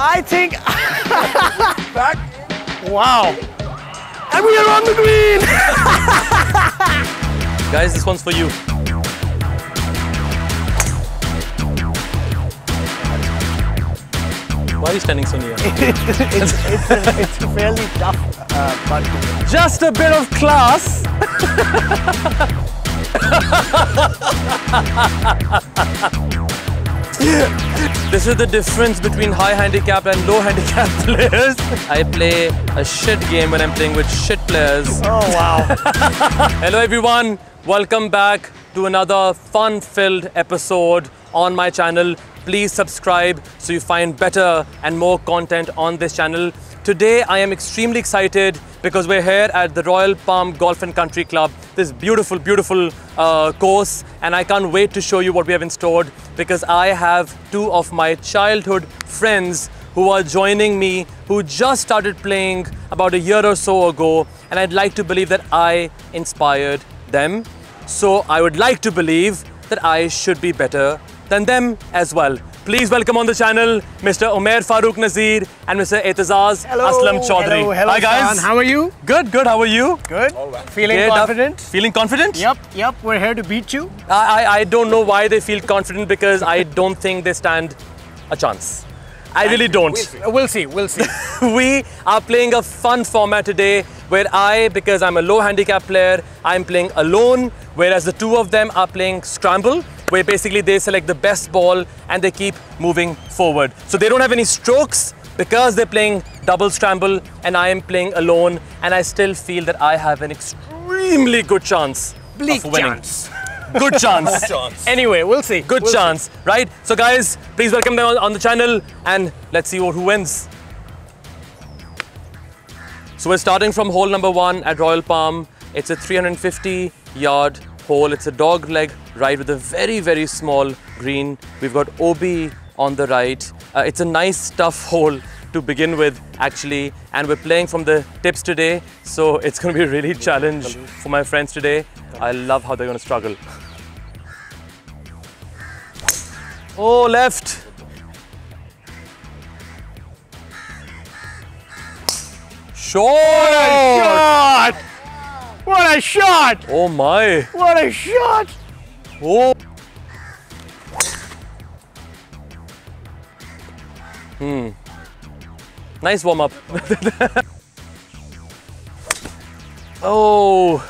I think. Back. Wow. And we are on the green. Guys, this one's for you. Why are you standing so near? it's, it's, a, it's a fairly tough uh, putt. Just a bit of class. This is the difference between high handicap and low handicap players. I play a shit game when I'm playing with shit players. Oh, wow. Hello everyone, welcome back to another fun-filled episode on my channel. Please subscribe so you find better and more content on this channel. Today I am extremely excited because we're here at the Royal Palm Golf and Country Club. This beautiful, beautiful uh, course and I can't wait to show you what we have in store because I have two of my childhood friends who are joining me who just started playing about a year or so ago and I'd like to believe that I inspired them. So I would like to believe that I should be better than them as well. Please welcome on the channel Mr. Omair Farooq Nazir and Mr. Aitzaz Aslam Chaudhary. Hello, hello, Hi guys. Shaan. How are you? Good, good. How are you? Good. Feeling Geared up? confident? Feeling confident? Yep, yep. We're here to beat you. I, I, I don't know why they feel confident because I don't think they stand a chance. I really don't. We'll see. We'll see. we are playing a fun format today where I, because I'm a low handicap player, I'm playing alone, whereas the two of them are playing scramble, where basically they select the best ball and they keep moving forward. So they don't have any strokes because they're playing double scramble and I am playing alone and I still feel that I have an extremely good chance Bleak of winning. chance. Good chance. Anyway, we'll see. Good We'll see. chance, right? So guys, please welcome them on, on the channel and let's see who who wins. So we're starting from hole number one at Royal Palm. It's a 350 yard hole. It's a dog leg ride with a very, very small green. We've got OB on the right. Uh, it's a nice tough hole to begin with actually and we're playing from the tips today so it's going to be a really challenge for my friends today i love how they're going to struggle Oh, left. Short. Shot! What a shot! Oh my. What a shot! Oh. Hmm. Nice warm up. oh.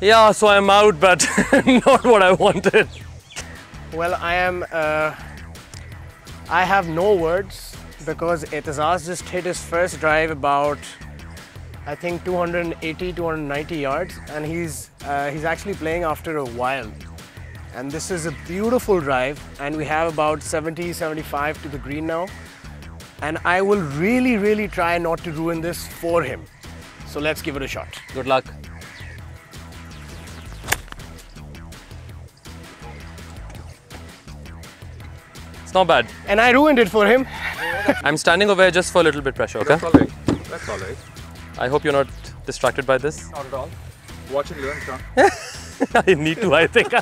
Yeah, so I'm out, but not what I wanted. Well, I am. Uh, I have no words because Aitzaz just hit his first drive about, I think, 280, 290 yards, and he's uh, he's actually playing after a while. And this is a beautiful drive, and we have about 70, 75 to the green now. And I will really, really try not to ruin this for him. So let's give it a shot. Good luck. It's not bad. And I ruined it for him. I'm standing over here just for a little bit pressure, okay? That's all right. That's all right. I hope you're not distracted by this. Not at all. Watch and learn, Shaan. I need to, I think.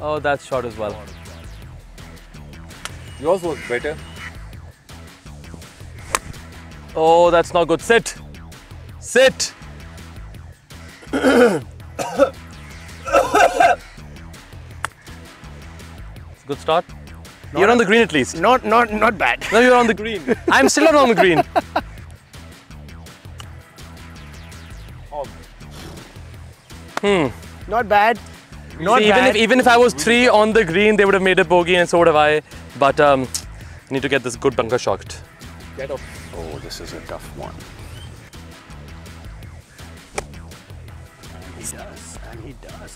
oh, that's short as well. Yours was better. Oh, that's not good. Sit. Sit. It's a good start. you're on the green at least. Not, not, not bad. No, you're on the green. I'm still not on the green. Hmm. Not bad. Not See, even if even if I was three on the green, they would have made a bogey, and so would have I. But um, I need to get this good bunker shot. Get off. Oh, this is a tough one.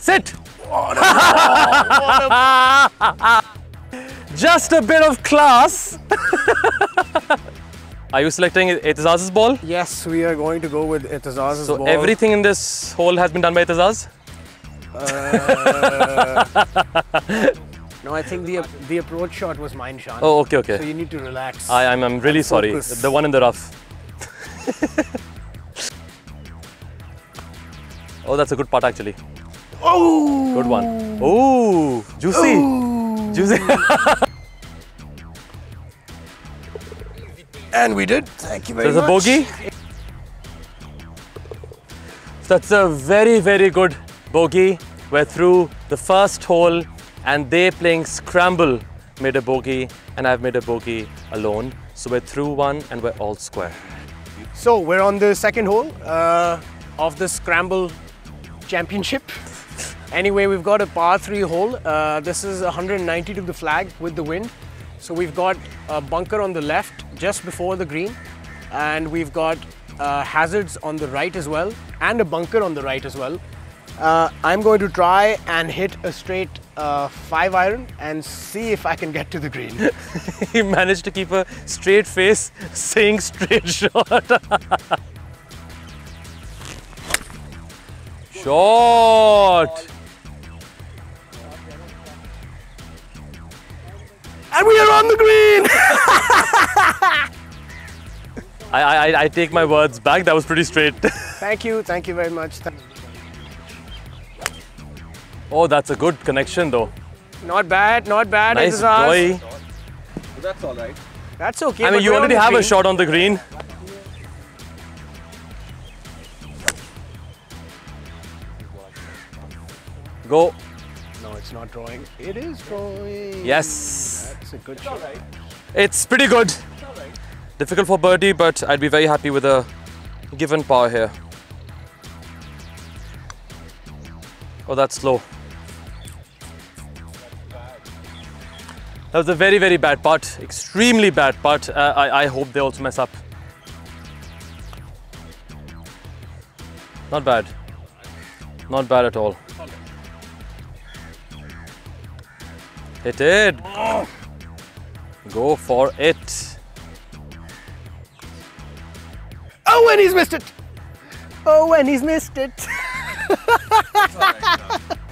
He does. Sit. Just a bit of class. Are you selecting Aitzaz's ball? Yes, we are going to go with Aitzaz's So ball. everything in this hole has been done by Aitzaz? Uh, no, I think the the approach shot was mine, Shaan. Oh, okay, okay. So you need to relax. I, I'm, I'm really sorry. focus. The one in the rough. oh, that's a good putt actually. Oh! Good one. Oh! juicy. Juicy. And we did. Thank you very much. There's a bogey. So that's a very, very good bogey. We're through the first hole and they playing scramble made a bogey and I've made a bogey alone. So we're through one and we're all square. So we're on the second hole uh, of the Scramble Championship. Anyway, we've got a par three hole. Uh, this is 190 to the flag with the wind. So we've got a bunker on the left just before the green, and we've got uh, hazards on the right as well, and a bunker on the right as well. Uh, I'm going to try and hit a straight uh, five iron and see if I can get to the green. he managed to keep a straight face saying straight shot. shot. And we are on the green! I, I, I take my words back. That was pretty straight. thank you, thank you very much. Th- oh, that's a good connection though. Not bad, not bad. Nice It is ours. boy. That's all right. That's okay. I mean, you already the have a shot on the green. Go. No, it's not drawing. It is drawing. Yes. That's a good shot. It's pretty good. Difficult for birdie, but I'd be very happy with a given par here. Oh, that's slow. That was a very, very bad putt. Extremely bad putt. Uh, I, I hope they also mess up. Not bad. Not bad at all. Hit it. Go for it. Oh, and he's missed it. Oh, and he's missed it.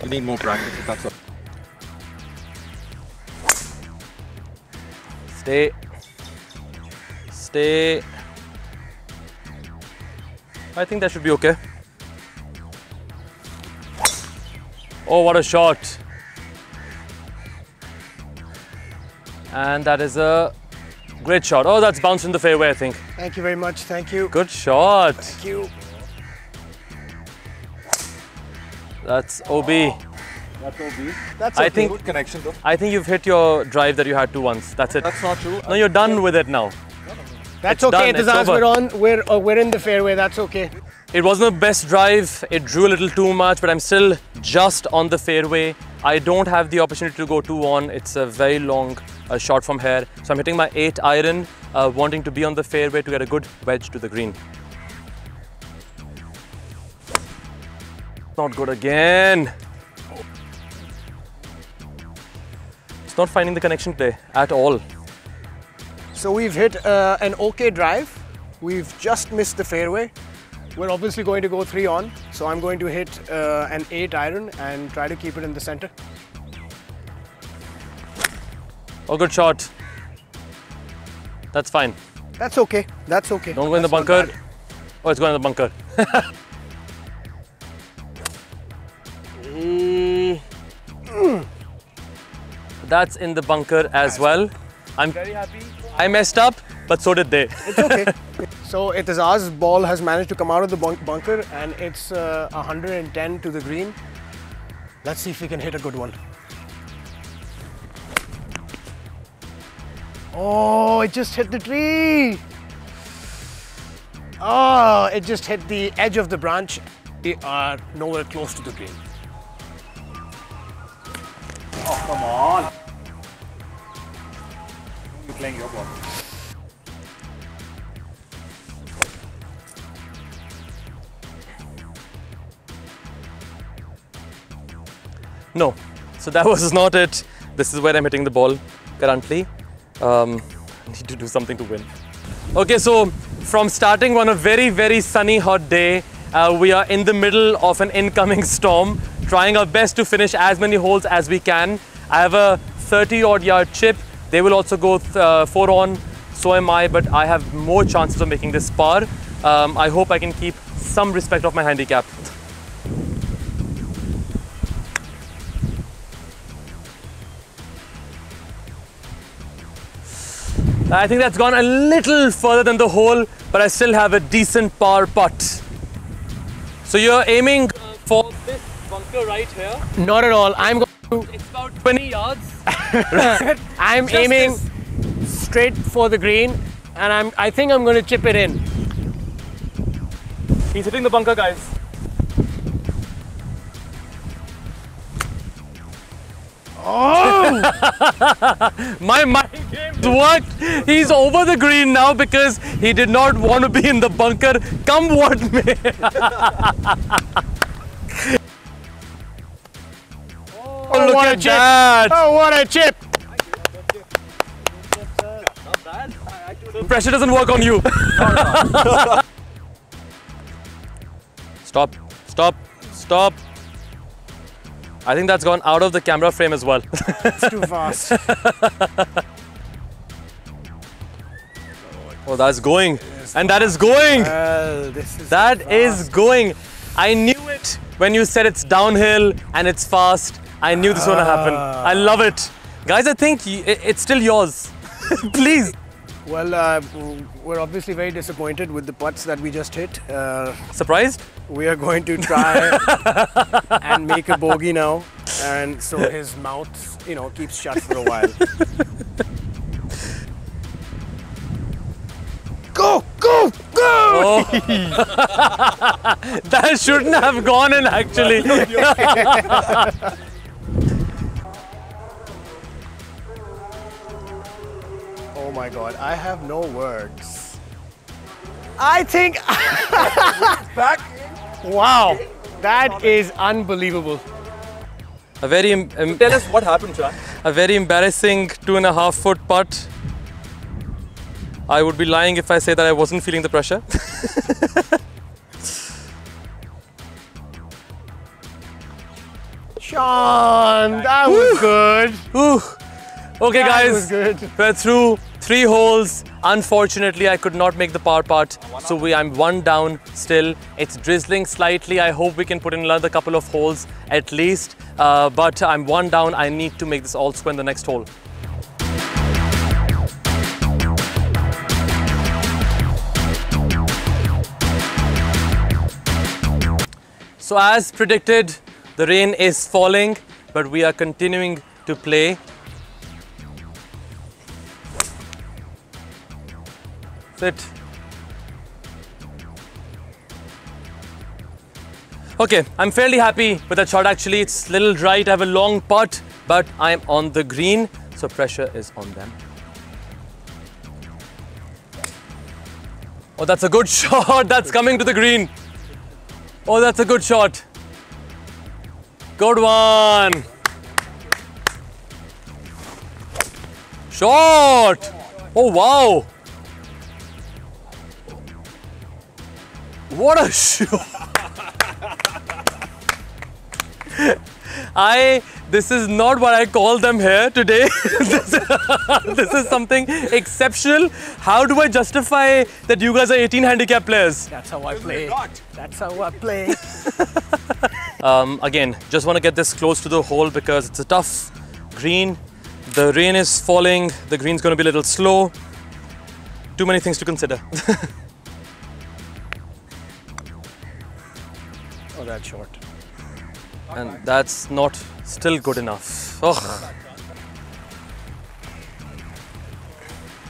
You need more practice. That's all. Stay. Stay. I think that should be okay. Oh, what a shot. And that is a great shot. Oh, that's bounced in the fairway, I think. Thank you very much. Thank you. Good shot. Thank you. That's OB. That's OB. That's I okay. think- Good connection though. I think you've hit your drive that you had to once. That's it. That's not true. No, you're done with it now. That's it's okay. done, It is it's ours. over. We're on. We're uh, we're in the fairway. That's okay. It wasn't the best drive. It drew a little too much, but I'm still just on the fairway. I don't have the opportunity to go two on. It's a very long uh, shot from here. So I'm hitting my eight iron, uh, wanting to be on the fairway to get a good wedge to the green. Not good again. It's not finding the connection today at all. So we've hit uh, an okay drive. We've just missed the fairway. We're obviously going to go three on. So I'm going to hit uh, an eight iron and try to keep it in the center. Oh, good shot. That's fine. That's okay. That's okay. Don't go in the That's bunker. Oh, it's going in the bunker. Mm. That's in the bunker as well. I'm very happy. I messed up, but so did they. It's okay. so Aitzaz's ball has managed to come out of the bunk- bunker and it's uh, 110 to the green. Let's see if we can hit a good one. Oh, it just hit the tree. Oh, it just hit the edge of the branch. We are nowhere close to the green. You're playing your ball. No. So that was not it. This is where I'm hitting the ball currently. Um, I need to do something to win. Okay, so from starting on a very, very sunny, hot day, uh, we are in the middle of an incoming storm, trying our best to finish as many holes as we can. I have a 30 odd yard chip. They will also go uh, four on, so am I, but I have more chances of making this par. Um, I hope I can keep some respect of my handicap. I think that's gone a little further than the hole, but I still have a decent par putt. So you're aiming uh, for this bunker right here? Not at all. I'm going to... It's about 20 yards. I'm Just aiming straight for the green, and I'm. I think I'm going to chip it in. He's hitting the bunker, guys. Oh! My mind worked. He's over the green now because he did not want to be in the bunker. Come what may. Oh, oh, look what a at chip. that! Oh, what a chip! Pressure doesn't work on you. stop, stop, stop. I think that's gone out of the camera frame as well. It's too fast. oh, that's going. And that is going. well, this is That is going. I knew it when you said it's downhill and it's fast. I knew this was gonna happen. I love it. Guys, I think it's still yours. Please. Well, uh, we're obviously very disappointed with the putts that we just hit. Uh, Surprised? we are going to try and make a bogey now, and so his mouth, you know, keeps shut for a while. go, go, go! That shouldn't have gone in actually. Oh my God, I have no words. I think. Back. Wow, that is unbelievable. A very em- em- Tell us what happened, Shaan. a very embarrassing two and a half foot putt. I would be lying if I say that I wasn't feeling the pressure. Shaan, that was good. Ooh. Okay, That guys, was good. we're through three holes. Unfortunately, I could not make the par putt, so we I'm one down still. It's drizzling slightly. I hope we can put in another couple of holes at least. Uh, but I'm one down. I need to make this all square in the next hole. So as predicted, the rain is falling, but we are continuing to play. Sit. Okay, I'm fairly happy with that shot actually. It's little right, I have a long putt, but I'm on the green, so pressure is on them. Oh, that's a good shot. That's coming to the green. Oh, that's a good shot. Good one. Shot. Oh, wow. What a shot. I this is not what I call them here today. this, this is something exceptional. How do I justify that you guys are 18 handicap players? That's how I play. That's how I play. Um, again, just want to get this close to the hole because it's a tough green. The rain is falling. The green's going to be a little slow. Too many things to consider. Oh, that's short. and that's not still good enough. Ugh.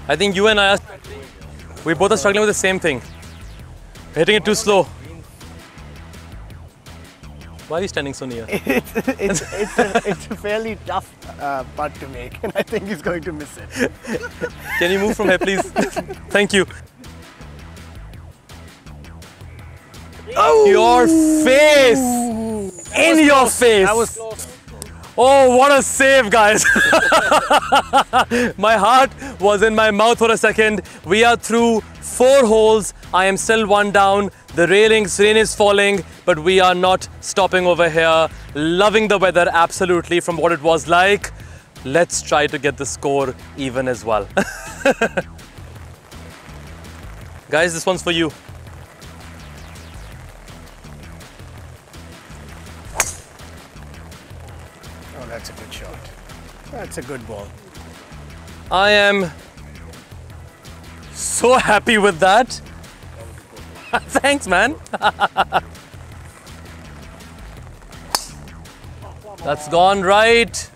I think you and I are, we both are struggling with the same thing. Hitting it too slow. Why are you standing so near? It's, it's, a, it's a fairly tough uh, putt to make, and I think he's going to miss it. Can you move from here, please? Thank you. Oh! Your face! In your face! That was close. Oh, what a save, guys! my heart was in my mouth for a second. We are through four holes. I am still one down. The railing, rain is falling, but we are not stopping over here. Loving the weather absolutely from what it was like. Let's try to get the score even as well. guys, this one's for you. That's a good shot. That's a good ball. I am so happy with that. Thanks, man. That's gone right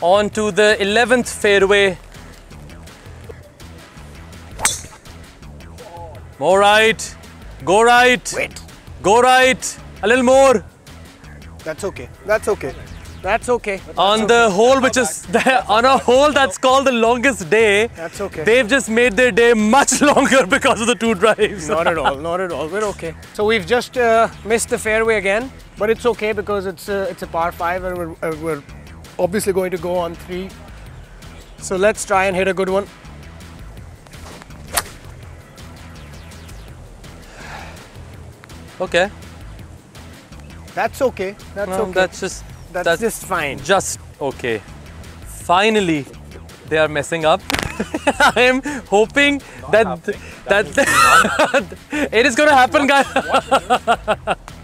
on to the 11th fairway. More right. Go right. Wait. Go right. A little more. That's okay. That's okay. That's okay. on the hole which is on a hole that's called the longest day That's okay. they've just made their day much longer because of the two drives Not at all. Not at all. We're okay. So we've just uh, missed the fairway again, but it's okay because it's a, it's a par five and we're, uh, we're obviously going to go on three. So let's try and hit a good one. okay That's okay. That's well, okay. that's just that's, that's just fine. just okay. Finally they are messing up. I am hoping that that it is going to happen guys.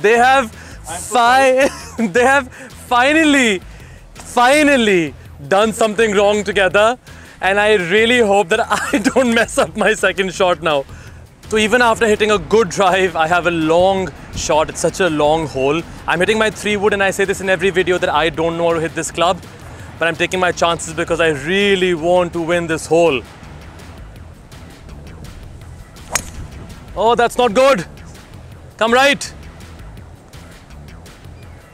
They have fi- they have finally finally done something wrong together and i really hope that i don't mess up my second shot now so even after hitting a good drive i have a long shot it's such a long hole i'm hitting my three wood and i say this in every video that i don't know how to hit this club but i'm taking my chances because i really want to win this hole oh that's not good come right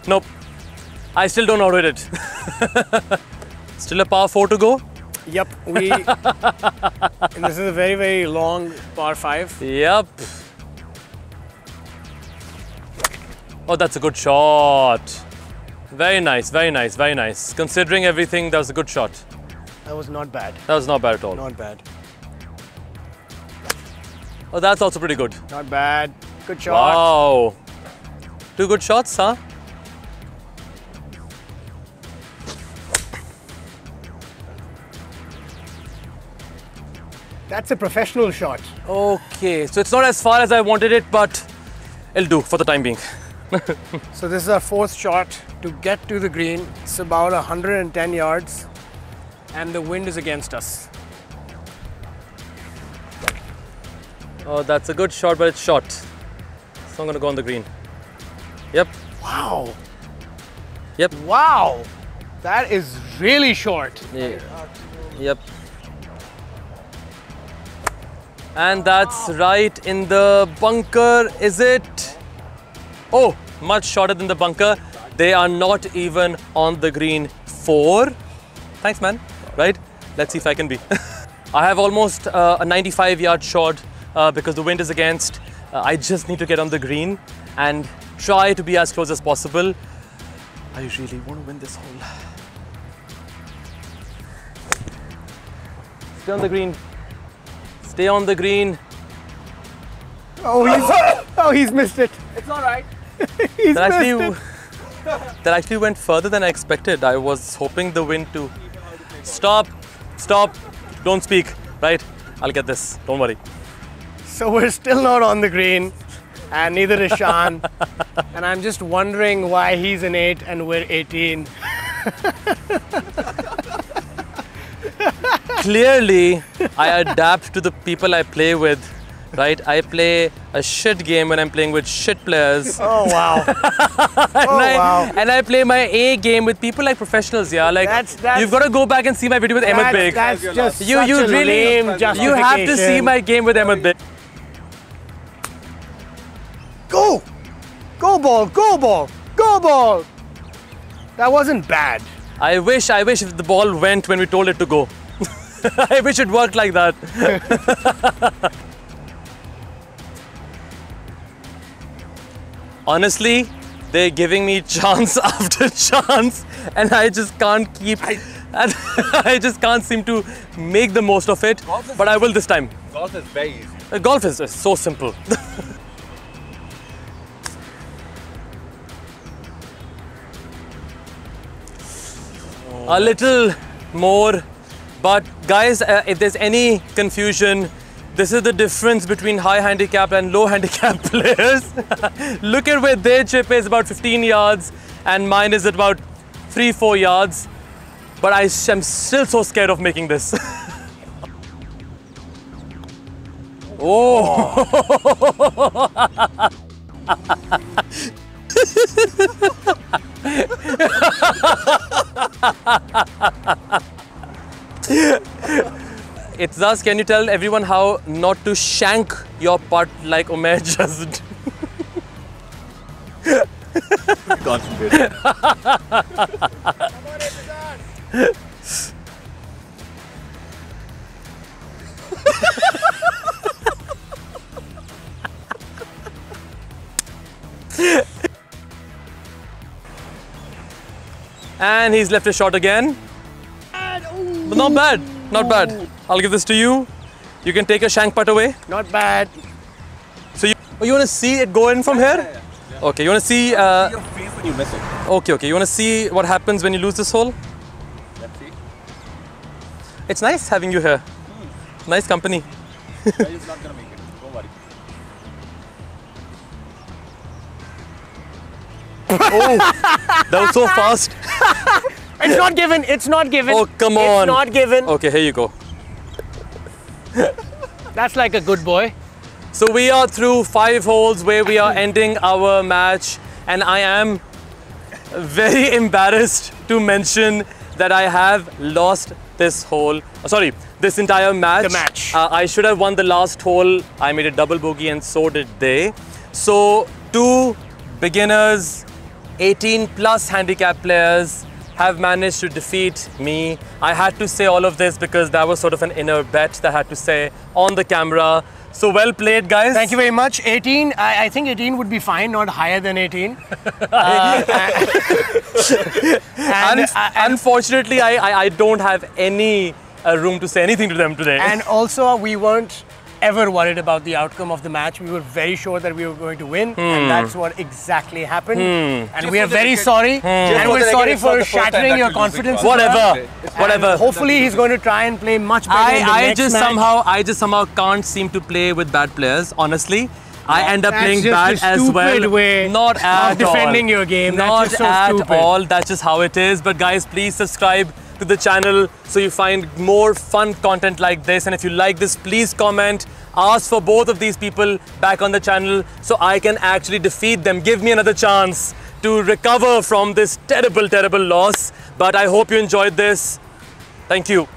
Nope. I still don't know how to hit it. still a par 4 to go? Yep. We. and this is a very very long par five. Yep. Oh, that's a good shot. Very nice, very nice, very nice. Considering everything, that was a good shot. That was not bad. That was not bad at all. Not bad. Oh, that's also pretty good. Not bad. Good shot. Wow. Two good shots, huh? That's a professional shot. Okay, so it's not as far as I wanted it, but it'll do for the time being. So this is our fourth shot to get to the green. It's about 110 yards, and the wind is against us. Oh, that's a good shot, but it's short. It's not gonna go on the green. Yep, Wow. yep, Wow. That is really short. yeah. yep. And that's right in the bunker, is it? Oh, much shorter than the bunker. They are not even on the green. Four. Thanks, man. Right? Let's see if I can be. I have almost uh, a 95 yard shot uh, because the wind is against. Uh, I just need to get on the green and try to be as close as possible. I really want to win this hole. Stay on the green. Stay on the green. Oh, he's oh he's missed it. It's all right. He's That missed actually, it. that actually went further than I expected. I was hoping the wind to stop, stop, don't speak. Right? I'll get this. Don't worry. So we're still not on the green, and neither is Shaan. and I'm just wondering why he's an eight and we're 18. Clearly, I adapt to the people I play with. Right? I play a shit game when I'm playing with shit players. Oh wow. and, oh I, wow. and I play my A game with people like professionals. Yeah, like That's- that's- you've got to go back and see my video with Ahmed That's, that's just You such you a really lame you have to see my game with Ahmed Beg. Go! Go ball, go ball, go ball! That wasn't bad. I wish I wish if the ball went when we told it to go. I wish it worked like that. Honestly, they're giving me chance after chance, and I just can't keep. and I just can't seem to make the most of it. But I will this time. Golf is very easy. Uh, Golf is uh, so simple. A little more, but guys, uh, if there's any confusion, this is the difference between high handicap and low handicap players. Look at where their chip is about 15 yards, and mine is at about three, four yards. But I am still so scared of making this. oh! It's us. Can you tell everyone how not to shank your putt like Omair just? Concentrate. And he's left a shot again. But not bad. Not bad. I'll give this to you. You can take a shank putt away. Not bad. So you, oh, you want to see it go in from here? Okay, you want to see. Uh, Your face when you miss it. okay, okay. You want to see what happens when you lose this hole? Let's see. It's nice having you here. Nice company. He's not gonna make it. Don't worry. That was so fast. It's not given. It's not given. Oh, come It's on. not given. Okay, here you go. That's like a good boy. So we are through five holes where we are ending our match, and I am very embarrassed to mention that I have lost this hole. uh, Sorry, this entire match. The match. Uh, I should have won the last hole. I made a double bogey, and so did they. So two beginners, 18 plus handicap players have managed to defeat me. I had to say all of this because that was sort of an inner bet that I had to say on the camera. So well played, guys. Thank you very much. 18. I, I think 18 would be fine, not higher than 18. Uh, and, Un- uh, and, unfortunately, I, I, I don't have any uh, room to say anything to them today. and also, we weren't ever worried about the outcome of the match. We were very sure that we were going to win, Hmm. and that's what exactly happened. And Just we are very record- sorry, Hmm. and we're sorry record, it's not for the first time shattering your confidence. cards. as well. whatever, whatever. And hopefully, he's going to try and play much better in the I, I next just match. somehow I just somehow can't seem to play with bad players. Honestly, I end up That's playing just bad a as well. way Not at of defending all. your game. That's Not just so at stupid. all. That's just how it is. But guys, please subscribe to the channel so you find more fun content like this. And if you like this, please comment. Ask for both of these people back on the channel so I can actually defeat them. Give me another chance to recover from this terrible, terrible loss. But I hope you enjoyed this. Thank you.